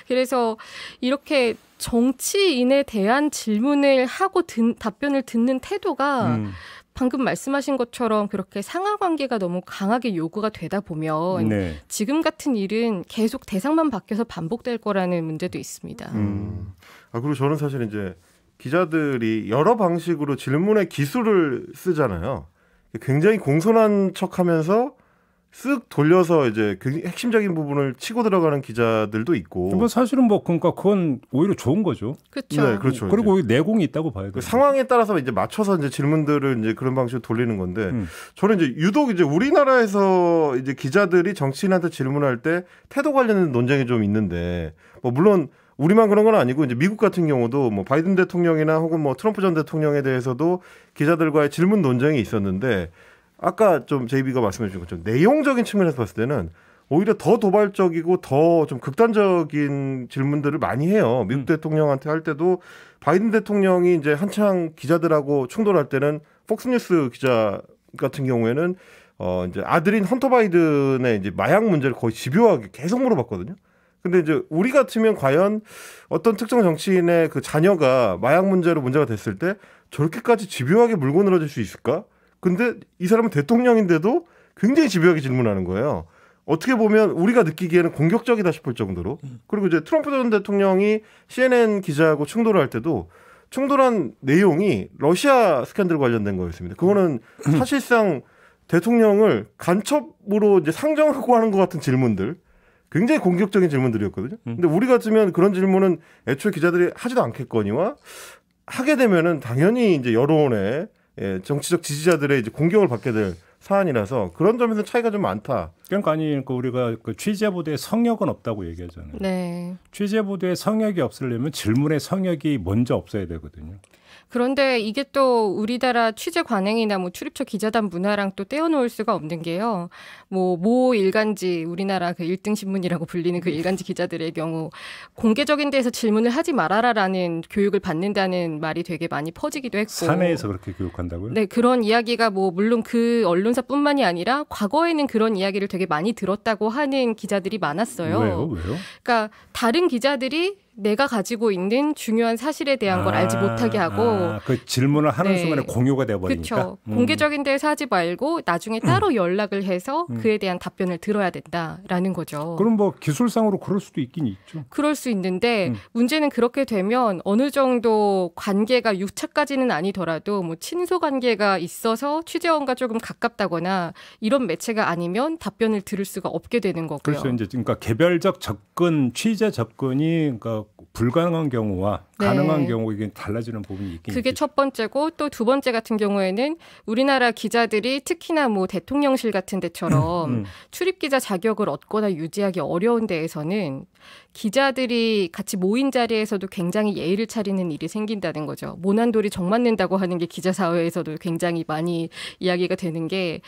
그래서 이렇게 정치인에 대한 질문을 하고 든, 답변을 듣는 태도가 음. 방금 말씀하신 것처럼 그렇게 상하 관계가 너무 강하게 요구가 되다 보면 네. 지금 같은 일은 계속 대상만 바뀌어서 반복될 거라는 문제도 있습니다. 음. 아 그리고 저는 사실 이제 기자들이 여러 방식으로 질문의 기술을 쓰잖아요. 굉장히 공손한 척하면서 쓱 돌려서 이제 굉장히 핵심적인 부분을 치고 들어가는 기자들도 있고 뭐 사실은 뭐 그러니까 그건 오히려 좋은 거죠. 그렇죠. 네, 그렇죠. 그리고 내공이 있다고 봐야 그 돼요. 상황에 따라서 이제 맞춰서 이제 질문들을 이제 그런 방식으로 돌리는 건데 음. 저는 이제 유독 이제 우리나라에서 이제 기자들이 정치인한테 질문할 때 태도 관련된 논쟁이 좀 있는데 뭐 물론 우리만 그런 건 아니고 이제 미국 같은 경우도 뭐 바이든 대통령이나 혹은 뭐 트럼프 전 대통령에 대해서도 기자들과의 질문 논쟁이 있었는데 아까 좀 제이비가 말씀해 주신 것처럼 내용적인 측면에서 봤을 때는 오히려 더 도발적이고 더 좀 극단적인 질문들을 많이 해요. 미국 음. 대통령한테 할 때도 바이든 대통령이 이제 한창 기자들하고 충돌할 때는 폭스뉴스 기자 같은 경우에는 어 이제 아들인 헌터 바이든의 이제 마약 문제를 거의 집요하게 계속 물어봤거든요. 근데 이제 우리 같으면 과연 어떤 특정 정치인의 그 자녀가 마약 문제로 문제가 됐을 때 저렇게까지 집요하게 물고 늘어질 수 있을까? 근데 이 사람은 대통령인데도 굉장히 집요하게 질문하는 거예요. 어떻게 보면 우리가 느끼기에는 공격적이다 싶을 정도로. 그리고 이제 트럼프 전 대통령이 CNN 기자하고 충돌을 할 때도 충돌한 내용이 러시아 스캔들 관련된 거였습니다. 그거는 사실상 대통령을 간첩으로 이제 상정하고 하는 것 같은 질문들. 굉장히 공격적인 질문들이었거든요. 근데 우리 같으면 그런 질문은 애초에 기자들이 하지도 않겠거니와 하게 되면은 당연히 이제 여론의 예, 정치적 지지자들의 이제 공격을 받게 될 사안이라서 그런 점에서 차이가 좀 많다. 그러니까 아니 그러니까 우리가 그 취재 보도에 성역은 없다고 얘기하잖아요. 네. 취재 보도에 성역이 없으려면 질문의 성역이 먼저 없어야 되거든요. 그런데 이게 또 우리나라 취재 관행이나 뭐 출입처 기자단 문화랑 또 떼어놓을 수가 없는 게요. 뭐 모 일간지 우리나라 그 1등 신문이라고 불리는 그 일간지 기자들의 경우 공개적인 데서 질문을 하지 말아라라는 교육을 받는다는 말이 되게 많이 퍼지기도 했고. 사내에서 그렇게 교육한다고요? 네, 그런 이야기가 뭐 물론 그 언론사뿐만이 아니라 과거에는 그런 이야기를 되게 많이 들었다고 하는 기자들이 많았어요. 왜요? 왜요? 그러니까 다른 기자들이 내가 가지고 있는 중요한 사실에 대한 걸 알지 못하게 하고 아, 그 질문을 하는 네. 순간에 공유가 돼 버리니까. 그렇죠. 공개적인 데서 하지 말고 나중에 따로 연락을 해서 음. 그에 대한 답변을 들어야 된다라는 거죠. 그럼 뭐 기술상으로 그럴 수도 있긴 있죠. 그럴 수 있는데 음. 문제는 그렇게 되면 어느 정도 관계가 유착까지는 아니더라도 뭐 친소 관계가 있어서 취재원과 조금 가깝다거나 이런 매체가 아니면 답변을 들을 수가 없게 되는 거고요. 그렇죠. 이제 그러니까 개별적 접근, 취재 접근이 그러니까 불가능한 경우와 네. 가능한 경우 이게 달라지는 부분이 있긴 그게 있죠. 첫 번째고 또 두 번째 같은 경우에는 우리나라 기자들이 특히나 뭐 대통령실 같은 데처럼 음. 출입 기자 자격을 얻거나 유지하기 어려운 데에서는 기자들이 같이 모인 자리에서도 굉장히 예의를 차리는 일이 생긴다는 거죠. 모난돌이 정 맞는다고 하는 게 기자 사회에서도 굉장히 많이 이야기가 되는 게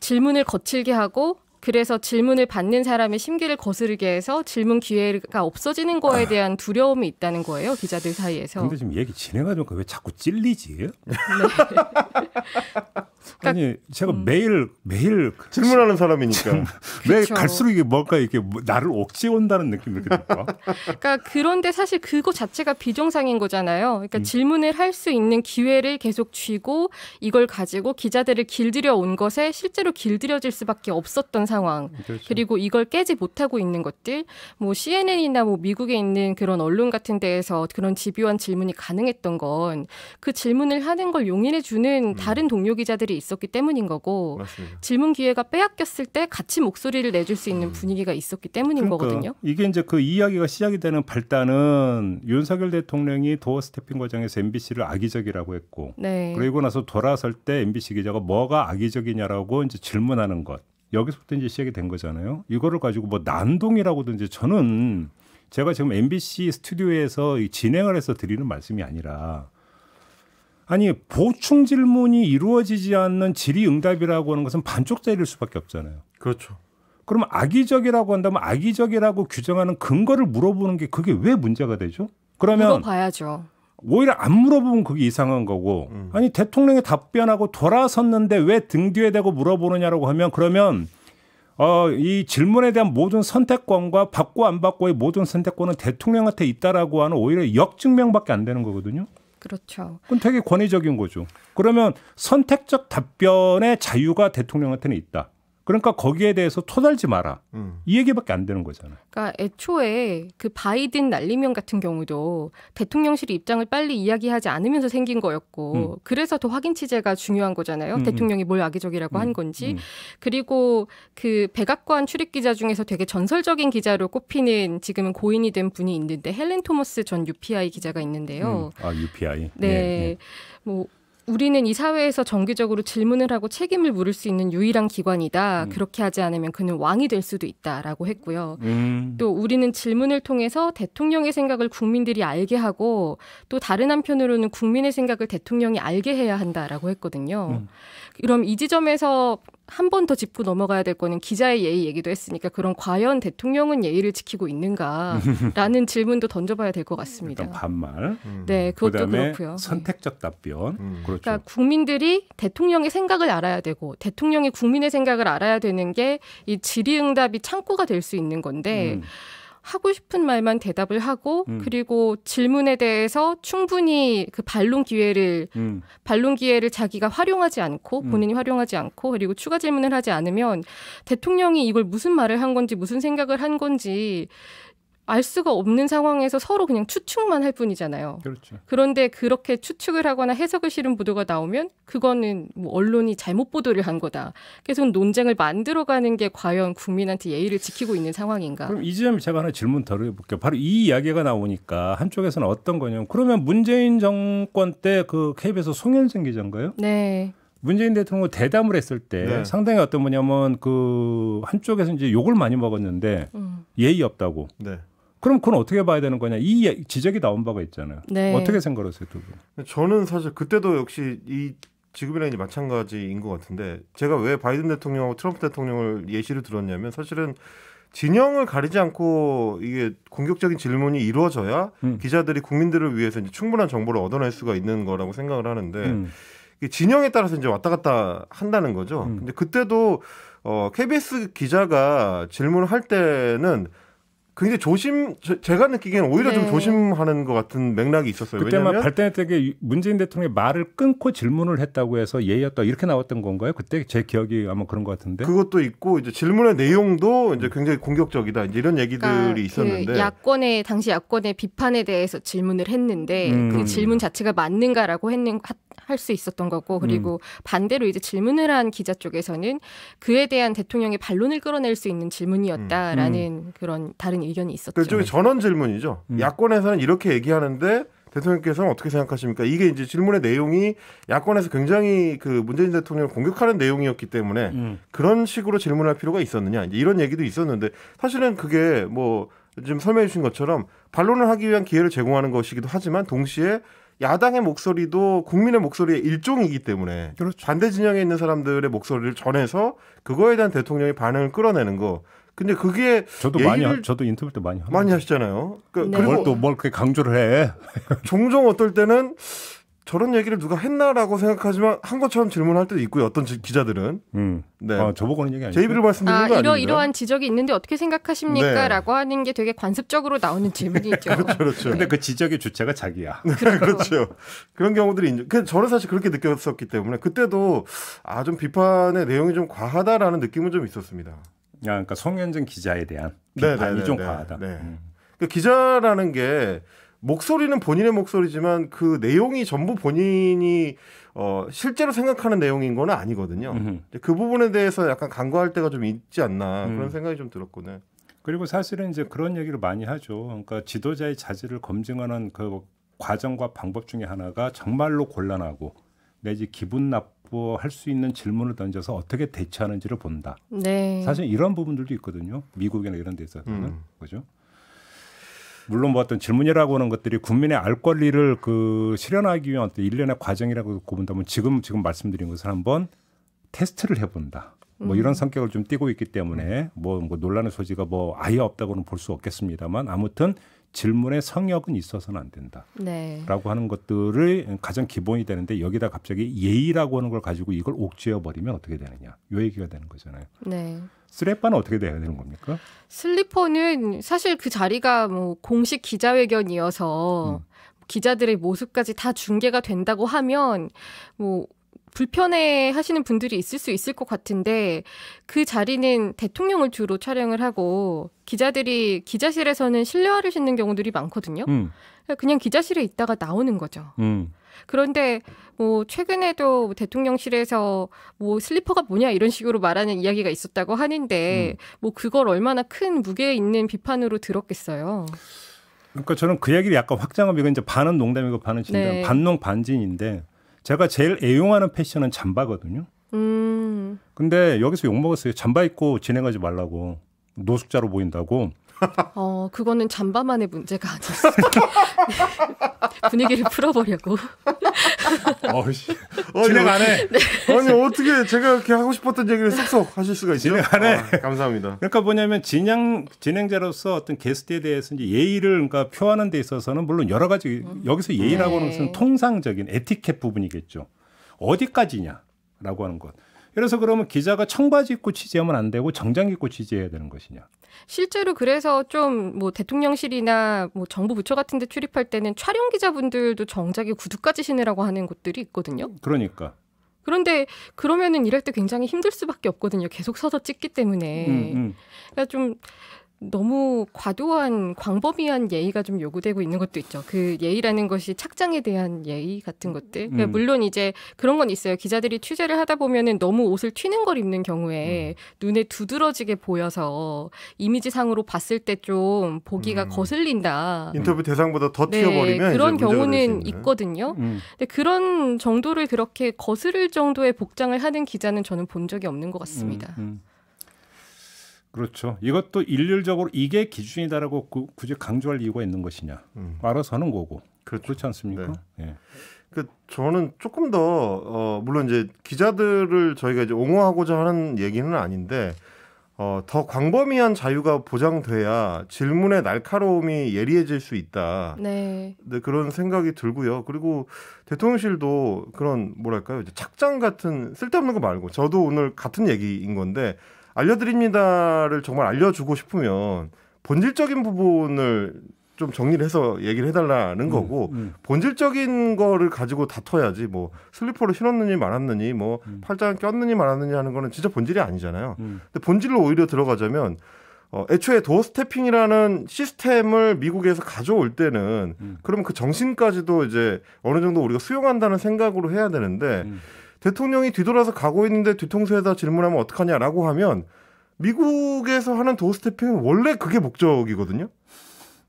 질문을 거칠게 하고 그래서 질문을 받는 사람의 심기를 거스르게 해서 질문 기회가 없어지는 거에 대한 두려움이 있다는 거예요. 기자들 사이에서. 근데 지금 얘기 진행하니까 왜 자꾸 찔리지? 네. 아니 제가 음. 매일 매일 질문하는 사람이니까. 매 그쵸. 갈수록 이게 뭔가 이렇게 뭐 나를 억지 온다는 느낌 이렇게 들까? 그러니까 그런데 사실 그거 자체가 비정상인 거잖아요. 그러니까 음. 질문을 할 수 있는 기회를 계속 쥐고 이걸 가지고 기자들을 길들여 온 것에 실제로 길들여질 수밖에 없었던 상황. 그렇죠. 그리고 이걸 깨지 못하고 있는 것들, 뭐 CNN이나 뭐 미국에 있는 그런 언론 같은 데에서 그런 집요한 질문이 가능했던 건 그 질문을 하는 걸 용인해 주는 음. 다른 동료 기자들이 있었기 때문인 거고 맞습니다. 질문 기회가 빼앗겼을 때 같이 목소리를 내줄 수 있는 분위기가 있었기 때문인 그러니까 거거든요. 이게 이제 그 이야기가 시작이 되는 발단은 윤석열 대통령이 도어 스태핑 과정에서 MBC를 악의적이라고 했고 네. 그리고 나서 돌아설 때 MBC 기자가 뭐가 악의적이냐라고 이제 질문하는 것 여기서부터 이제 시작이 된 거잖아요. 이거를 가지고 뭐 난동이라고도 이제 저는 제가 지금 MBC 스튜디오에서 이 진행을 해서 드리는 말씀이 아니라 아니 보충 질문이 이루어지지 않는 질의응답이라고 하는 것은 반쪽짜리일 수밖에 없잖아요. 그렇죠. 그러면 악의적이라고 한다면 악의적이라고 규정하는 근거를 물어보는 게 그게 왜 문제가 되죠? 그러면 물어봐야죠. 오히려 안 물어보면 그게 이상한 거고 음. 아니 대통령이 답변하고 돌아섰는데 왜 등 뒤에 대고 물어보느냐라고 하면 그러면 어, 이 질문에 대한 모든 선택권과 받고 안 받고의 모든 선택권은 대통령한테 있다라고 하는 오히려 역증명밖에 안 되는 거거든요. 그렇죠. 그건 되게 권위적인 거죠. 그러면 선택적 답변의 자유가 대통령한테는 있다. 그러니까 거기에 대해서 토달지 마라. 음. 이 얘기밖에 안 되는 거잖아요. 그러니까 애초에 그 바이든 날리면 같은 경우도 대통령실이 입장을 빨리 이야기하지 않으면서 생긴 거였고 그래서 더 확인 취재가 중요한 거잖아요. 음, 대통령이 뭘 악의적이라고 한 건지 음. 그리고 그 백악관 출입 기자 중에서 되게 전설적인 기자로 꼽히는 지금은 고인이 된 분이 있는데 헬렌 토머스 전 UPI 기자가 있는데요. 음. 아 UPI. 네. 예, 예. 뭐 우리는 이 사회에서 정기적으로 질문을 하고 책임을 물을 수 있는 유일한 기관이다. 음. 그렇게 하지 않으면 그는 왕이 될 수도 있다라고 했고요. 음. 또 우리는 질문을 통해서 대통령의 생각을 국민들이 알게 하고 또 다른 한편으로는 국민의 생각을 대통령이 알게 해야 한다라고 했거든요. 음. 그럼 이 지점에서 한 번 더 짚고 넘어가야 될 거는 기자의 예의 얘기도 했으니까 그럼 과연 대통령은 예의를 지키고 있는가라는 질문도 던져봐야 될 것 같습니다. 일단 반말. 음. 네, 그것도 그다음에 그렇고요. 네. 선택적 답변. 음. 그렇죠. 그러니까 국민들이 대통령의 생각을 알아야 되고 대통령이 국민의 생각을 알아야 되는 게 이 질의응답이 창구가 될 수 있는 건데 음. 하고 싶은 말만 대답을 하고 음. 그리고 질문에 대해서 충분히 그 반론 기회를 음. 반론 기회를 자기가 활용하지 않고 음. 본인이 활용하지 않고 그리고 추가 질문을 하지 않으면 대통령이 이걸 무슨 말을 한 건지 무슨 생각을 한 건지 알 수가 없는 상황에서 서로 그냥 추측만 할 뿐이잖아요. 그렇죠. 그런데 그렇게 추측을 하거나 해석을 실은 보도가 나오면 그거는 뭐 언론이 잘못 보도를 한 거다. 계속 논쟁을 만들어가는 게 과연 국민한테 예의를 지키고 있는 상황인가? 그럼 이 지점 제가 하나 질문 더 해볼게요. 바로 이 이야기가 나오니까 한쪽에서는 어떤 거냐면 그러면 문재인 정권 때 그 KBS 송현생 기자인가요? 네. 문재인 대통령 대담을 했을 때 네. 상당히 어떤 뭐냐면 그 한쪽에서 이제 욕을 많이 먹었는데 음. 예의 없다고. 네. 그럼 그건 어떻게 봐야 되는 거냐? 이 예- 지적이 나온 바가 있잖아요. 네. 어떻게 생각하세요, 두 분? 저는 사실 그때도 역시 이 지금이랑 이제 마찬가지인 것 같은데 제가 왜 바이든 대통령하고 트럼프 대통령을 예시를 들었냐면 사실은 진영을 가리지 않고 이게 공격적인 질문이 이루어져야 음. 기자들이 국민들을 위해서 이제 충분한 정보를 얻어낼 수가 있는 거라고 생각을 하는데 음. 이게 진영에 따라서 이제 왔다 갔다 한다는 거죠. 음. 근데 그때도 어, KBS 기자가 질문을 할 때는 굉장히 조심 저- 제가 느끼기에는 오히려 좀 네. 조심하는 것 같은 맥락이 있었어요. 그때만 왜냐하면 발단했던 게 문재인 대통령의 말을 끊고 질문을 했다고 해서 예의였다 이렇게 나왔던 건가요? 그때 제 기억이 아마 그런 것 같은데. 그것도 있고 이제 질문의 내용도 이제 굉장히 공격적이다. 이제 이런 얘기들이 그러니까 있었는데 그 야권의 당시 야권의 비판에 대해서 질문을 했는데 음. 그 질문 자체가 맞는가라고 했는 할 수 있었던 거고 그리고 음. 반대로 이제 질문을 한 기자 쪽에서는 그에 대한 대통령의 반론을 끌어낼 수 있는 질문이었다라는 그런 다른 의견이 있었죠. 그쪽이 전원 질문이죠. 음. 야권에서는 이렇게 얘기하는데 대통령께서는 어떻게 생각하십니까? 이게 이제 질문의 내용이 야권에서 굉장히 그 문재인 대통령을 공격하는 내용이었기 때문에 음. 그런 식으로 질문할 필요가 있었느냐 이제 이런 얘기도 있었는데 사실은 그게 뭐 지금 설명해 주신 것처럼 반론을 하기 위한 기회를 제공하는 것이기도 하지만 동시에 야당의 목소리도 국민의 목소리의 일종이기 때문에 그렇죠. 반대 진영에 있는 사람들의 목소리를 전해서 그거에 대한 대통령의 반응을 끌어내는 거. 근데 그게 저도 많이 하- 저도 인터뷰 때 많이 많이 하시잖아요. 그, 네. 그리고 뭘 또 뭘 그렇게 강조를 해. 종종 어떨 때는 저런 얘기를 누가 했나라고 생각하지만 한 것처럼 질문할 때도 있고요. 어떤 지- 기자들은 음. 네. 어, 저보고는 얘기 아니죠. 제 입으로 말씀드리는 아, 거 이러 아닙니다. 이러한 지적이 있는데 어떻게 생각하십니까? 네. 라고 하는 게 되게 관습적으로 나오는 질문이죠. 그렇죠. 근데 그 지적의 주체가 자기야. 그렇죠. 그런 경우들이 인정. 그 저는 사실 그렇게 느꼈었기 때문에 그때도 아 좀 비판의 내용이 좀 과하다라는 느낌은 좀 있었습니다. 야, 그러니까 송현정 기자에 대한 네, 비판이 네, 네, 좀 네, 과하다. 네. 음. 그 기자라는 게 목소리는 본인의 목소리지만 그 내용이 전부 본인이 어 실제로 생각하는 내용인 건 아니거든요. 음흠. 그 부분에 대해서 약간 간과할 때가 좀 있지 않나 음. 그런 생각이 좀 들었거든요. 그리고 사실은 이제 그런 얘기를 많이 하죠. 그러니까 지도자의 자질을 검증하는 그 과정과 방법 중에 하나가 정말로 곤란하고 내지 기분 나쁘할 수 있는 질문을 던져서 어떻게 대처하는지를 본다. 네. 사실 이런 부분들도 있거든요. 미국이나 이런 데 있어서는 음. 그죠. 물론 뭐 어떤 질문이라고 하는 것들이 국민의 알 권리를 그 실현하기 위한 어떤 일련의 과정이라고 본다면 지금 지금 말씀드린 것을 한번 테스트를 해본다. 뭐 이런 성격을 좀 띠고 있기 때문에 뭐, 뭐 논란의 소지가 뭐 아예 없다고는 볼 수 없겠습니다만 아무튼 질문의 성역은 있어서는 안 된다. 네. 라고 하는 것들을 가장 기본이 되는데 여기다 갑자기 예의라고 하는 걸 가지고 이걸 옥죄어 버리면 어떻게 되느냐. 요 얘기가 되는 거잖아요. 네. 쓰레빠는 어떻게 돼야 되는 겁니까? 슬리퍼는 사실 그 자리가 뭐 공식 기자회견이어서 음. 기자들의 모습까지 다 중계가 된다고 하면 뭐 불편해 하시는 분들이 있을 수 있을 것 같은데 그 자리는 대통령을 주로 촬영을 하고 기자들이 기자실에서는 실내화를 신는 경우들이 많거든요. 음, 그냥 기자실에 있다가 나오는 거죠. 음. 그런데 뭐 최근에도 대통령실에서 뭐 슬리퍼가 뭐냐 이런 식으로 말하는 이야기가 있었다고 하는데 뭐 그걸 얼마나 큰 무게 있는 비판으로 들었겠어요. 그러니까 저는 그 얘기를 약간 확장하면 이건 이제 반은 농담이고 반은 진담, 네. 반농 반진인데 제가 제일 애용하는 패션은 잠바거든요. 음. 근데 여기서 욕 먹었어요. 잠바 입고 진행하지 말라고 노숙자로 보인다고. 어, 그거는 잠바만의 문제가 아니었어요. 분위기를 풀어보려고. 어씨 아니, 진행 안 해. 아니 어떻게 제가 이렇게 하고 싶었던 얘기를 쏙쏙 하실 수가 있죠? 진행 안 해. 아, 감사합니다. 그러니까 뭐냐면 진행 진행자로서 어떤 게스트에 대해서 이제 예의를 그러니까 표하는 데 있어서는 물론 여러 가지 여기서 예의라고 하는 네. 것은 통상적인 에티켓 부분이겠죠. 어디까지냐라고 하는 것. 그래서 그러면 기자가 청바지 입고 취재하면 안 되고 정장 입고 취재해야 되는 것이냐. 실제로 그래서 좀 뭐 대통령실이나 뭐 정부 부처 같은 데 출입할 때는 촬영 기자분들도 정작에 구두까지 신으라고 하는 곳들이 있거든요. 그러니까. 그런데 그러면은 일할 때 굉장히 힘들 수밖에 없거든요. 계속 서서 찍기 때문에. 음, 음. 그러니까 좀 너무 과도한 광범위한 예의가 좀 요구되고 있는 것도 있죠. 그 예의라는 것이 착장에 대한 예의 같은 것들. 그러니까 음. 물론 이제 그런 건 있어요. 기자들이 취재를 하다 보면은 너무 옷을 튀는 걸 입는 경우에 눈에 두드러지게 보여서 이미지상으로 봤을 때 좀 보기가 음. 거슬린다. 인터뷰 대상보다 더 네, 튀어버리면 그런 경우는. 있거든요. 음. 근데 그런 정도를 그렇게 거스를 정도의 복장을 하는 기자는 저는 본 적이 없는 것 같습니다. 그렇죠. 이것도 일률적으로 이게 기준이다라고 구- 굳이 강조할 이유가 있는 것이냐. 음. 알아서 하는 거고. 그렇죠. 그렇지 않습니까? 예. 그 저는 조금 더 어, 물론 이제 기자들을 저희가 이제 옹호하고자 하는 얘기는 아닌데 어, 더 광범위한 자유가 보장돼야 질문의 날카로움이 예리해질 수 있다. 네. 네, 그런 생각이 들고요. 그리고 대통령실도 그런 뭐랄까요, 이제 착장 같은 쓸데없는 거 말고 저도 오늘 같은 얘기인 건데 알려드립니다를 정말 알려주고 싶으면 본질적인 부분을 좀 정리를 해서 얘기를 해달라는 거고 음. 본질적인 거를 가지고 다퉈야지 뭐 슬리퍼를 신었느니 말았느니 뭐 음. 팔짱 꼈느니 말았느니 하는 거는 진짜 본질이 아니잖아요. 음. 근데 본질로 오히려 들어가자면 어, 애초에 doorstepping이라는 시스템을 미국에서 가져올 때는 음. 그러면 그 정신까지도 이제 어느 정도 우리가 수용한다는 생각으로 해야 되는데 음. 대통령이 뒤돌아서 가고 있는데 뒤통수에다 질문하면 어떡하냐라고 하면 미국에서 하는 doorstepping은 원래 그게 목적이거든요.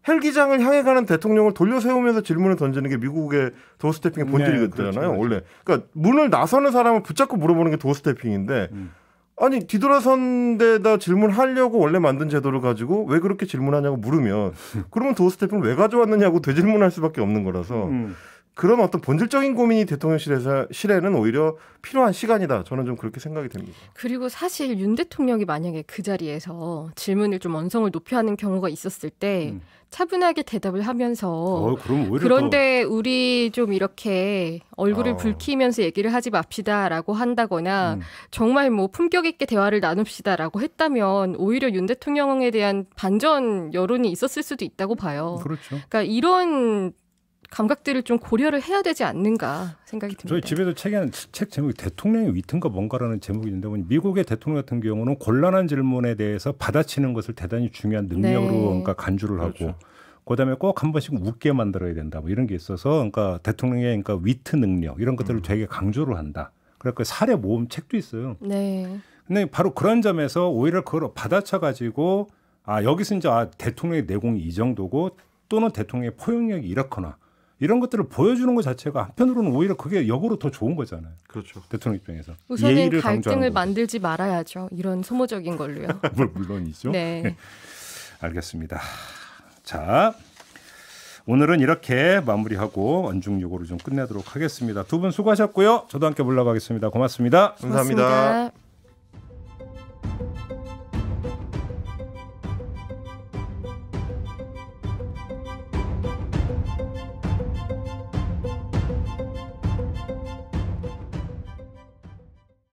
헬기장을 향해 가는 대통령을 돌려 세우면서 질문을 던지는 게 미국의 doorstepping의 네, 본질이잖아요. 그렇죠, 그렇죠. 원래. 그러니까 문을 나서는 사람을 붙잡고 물어보는 게 doorstepping인데 음. 아니 뒤돌아선 데다 질문하려고 원래 만든 제도를 가지고 왜 그렇게 질문하냐고 물으면 그러면 도어 스태핑을 왜 가져왔느냐고 되질문할 수밖에 없는 거라서 음. 그런 어떤 본질적인 고민이 대통령실에서 실에는 오히려 필요한 시간이다. 저는 좀 그렇게 생각이 됩니다. 그리고 사실 윤 대통령이 만약에 그 자리에서 질문을 좀 언성을 높여 하는 경우가 있었을 때 음. 차분하게 대답을 하면서 어, 그럼 오히려 그런데 우리 좀 이렇게 얼굴을 어. 붉히면서 얘기를 하지 맙시다라고 더, 한다거나 음. 정말 뭐 품격 있게 대화를 나눕시다라고 했다면 오히려 윤 대통령에 대한 반전 여론이 있었을 수도 있다고 봐요. 그렇죠. 그러니까 이런 감각들을 좀 고려를 해야 되지 않는가 생각이 듭니다. 저희 집에도 책에 책 제목이 대통령의 위트인가 뭔가라는 제목이 있는데 보니 미국의 대통령 같은 경우는 곤란한 질문에 대해서 받아치는 것을 대단히 중요한 능력으로 네. 그러니까 간주를 하고 그렇죠. 그다음에 꼭 한 번씩 웃게 만들어야 된다 뭐 이런 게 있어서 그러니까 대통령의 그러니까 위트 능력 이런 것들을 되게 강조를 한다. 그러니까 사례 모음 책도 있어요. 네. 근데 바로 그런 점에서 오히려 그걸 받아쳐 가지고 아 여기서 이제 아 대통령의 내공이 이 정도고 또는 대통령의 포용력이 이렇거나 이런 것들을 보여주는 것 자체가 한편으로는 오히려 그게 역으로 더 좋은 거잖아요. 그렇죠. 대통령 입장에서 우선은 예의를 갈등을. 만들지 말아야죠. 이런 소모적인 걸로요. 물- 물론이죠. 네. 알겠습니다. 자, 오늘은 이렇게 마무리하고 언중요고를 좀 끝내도록 하겠습니다. 두 분 수고하셨고요. 저도 함께 물러가겠습니다. 고맙습니다. 감사합니다. 고맙습니다.